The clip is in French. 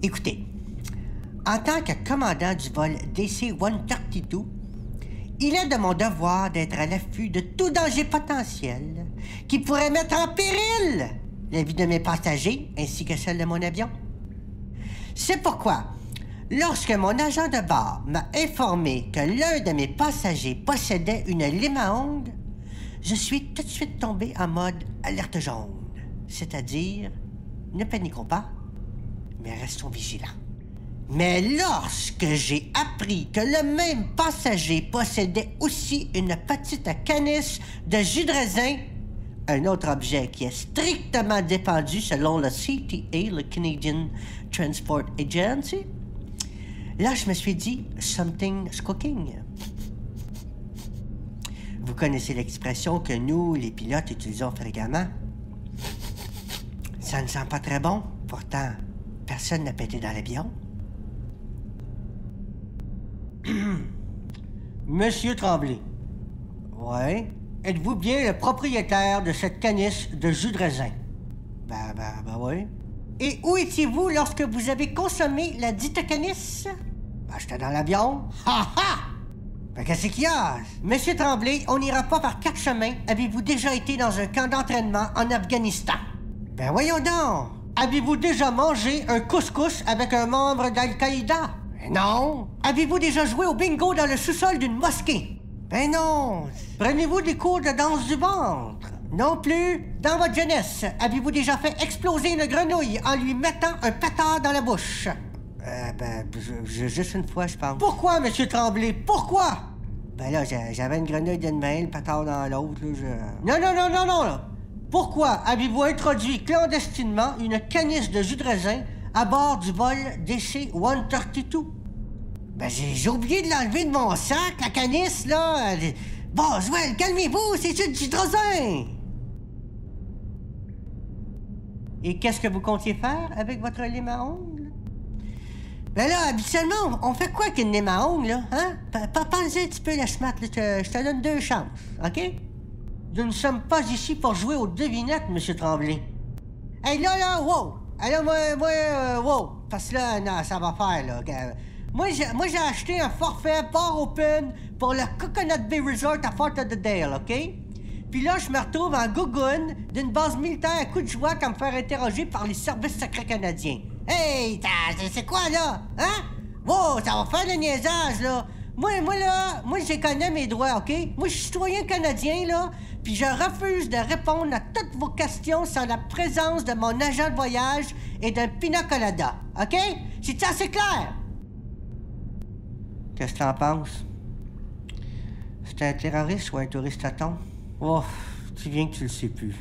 Écoutez, en tant que commandant du vol DC-132, il est de mon devoir d'être à l'affût de tout danger potentiel qui pourrait mettre en péril la vie de mes passagers ainsi que celle de mon avion. C'est pourquoi, lorsque mon agent de bord m'a informé que l'un de mes passagers possédait une lime à je suis tout de suite tombé en mode alerte jaune, c'est-à-dire ne paniquons pas, mais restons vigilants. Mais lorsque j'ai appris que le même passager possédait aussi une petite canisse de jus de raisin, un autre objet qui est strictement défendu selon le CTA, le Canadian Transport Agency, là, je me suis dit, something's cooking. Vous connaissez l'expression que nous, les pilotes, utilisons fréquemment. Ça ne sent pas très bon, pourtant, personne n'a pété dans l'avion. Monsieur Tremblay. Ouais. Êtes-vous bien le propriétaire de cette canisse de jus de raisin? Ben, ben, ben oui. Et où étiez-vous lorsque vous avez consommé la dite canisse? Ben, j'étais dans l'avion. Ha ha! Ben, qu'est-ce qu'il y a? Monsieur Tremblay, on n'ira pas par quatre chemins. Avez-vous déjà été dans un camp d'entraînement en Afghanistan? Ben, voyons donc! Avez-vous déjà mangé un couscous avec un membre d'Al-Qaïda? Non. Avez-vous déjà joué au bingo dans le sous-sol d'une mosquée? Ben non. Prenez-vous des cours de danse du ventre? Non plus. Dans votre jeunesse, avez-vous déjà fait exploser une grenouille en lui mettant un pétard dans la bouche? Euh, ben, je- juste une fois, je pense. Pourquoi, Monsieur Tremblay? Pourquoi? Ben là, j'a- j'avais une grenouille d'une main, le pétard dans l'autre, là, je... Non, non, non, non, non. Pourquoi avez-vous introduit clandestinement une canisse de jus de raisin à bord du vol DC-132? Ben, j'ai oublié de l'enlever de mon sac, la canisse, là. Boswell, calmez-vous, c'est du jus de raisin! Et qu'est-ce que vous comptiez faire avec votre lime à ongles? Ben là, habituellement, on fait quoi avec une lime à ongles, là? Hein? Pensez un petit peu la te- je te donne deux chances, OK? Nous ne sommes pas ici pour jouer aux devinettes, Monsieur Tremblay. Hey, là, là, wow! Hey, là, moi, moi, euh, wow! Parce que là, non, ça va faire, là. Moi, j'ai, moi, j'ai acheté un forfait Port Open pour le Coconut Bay Resort à Fort Lauderdale, OK? Puis là, je me retrouve en gougoune d'une base militaire à coup de joie à me faire interroger par les services secrets canadiens. Hey, c'est quoi, là? Hein? Wow, ça va faire le niaisage, là. Moi, moi, là, moi, je connais mes droits, OK? Moi, je suis citoyen canadien, là, puis je refuse de répondre à toutes vos questions sans la présence de mon agent de voyage et d'un pina colada, OK? C'est assez clair? Qu'est-ce que t'en penses? C'est un terroriste ou un touriste à ton? Oh, tu viens que tu le sais plus.